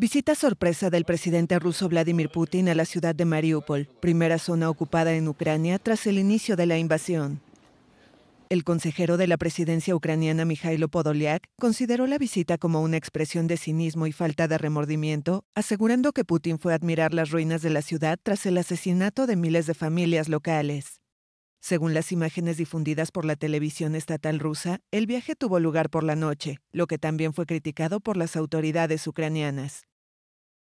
Visita sorpresa del presidente ruso Vladimir Putin a la ciudad de Mariupol, primera zona ocupada en Ucrania tras el inicio de la invasión. El consejero de la presidencia ucraniana Mikhailo Podolyak consideró la visita como una expresión de cinismo y falta de remordimiento, asegurando que Putin fue a admirar las ruinas de la ciudad tras el asesinato de miles de familias locales. Según las imágenes difundidas por la televisión estatal rusa, el viaje tuvo lugar por la noche, lo que también fue criticado por las autoridades ucranianas.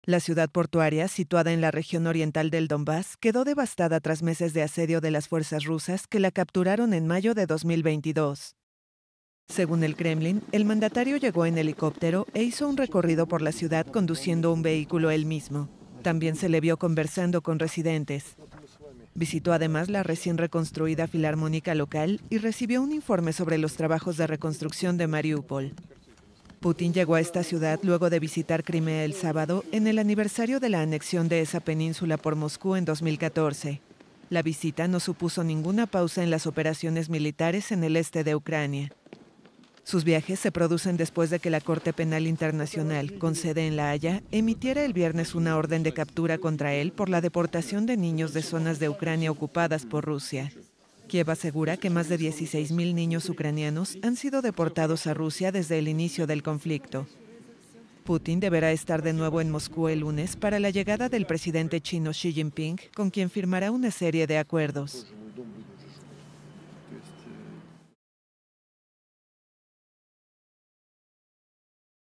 La ciudad portuaria, situada en la región oriental del Donbass, quedó devastada tras meses de asedio de las fuerzas rusas que la capturaron en mayo de 2022. Según el Kremlin, el mandatario llegó en helicóptero e hizo un recorrido por la ciudad conduciendo un vehículo él mismo. También se le vio conversando con residentes. Visitó además la recién reconstruida filarmónica local y recibió un informe sobre los trabajos de reconstrucción de Mariupol. Putin llegó a esta ciudad luego de visitar Crimea el sábado en el aniversario de la anexión de esa península por Moscú en 2014. La visita no supuso ninguna pausa en las operaciones militares en el este de Ucrania. Sus viajes se producen después de que la Corte Penal Internacional, con sede en La Haya, emitiera el viernes una orden de captura contra él por la deportación de niños de zonas de Ucrania ocupadas por Rusia. Kiev asegura que más de 16.000 niños ucranianos han sido deportados a Rusia desde el inicio del conflicto. Putin deberá estar de nuevo en Moscú el lunes para la llegada del presidente chino Xi Jinping, con quien firmará una serie de acuerdos.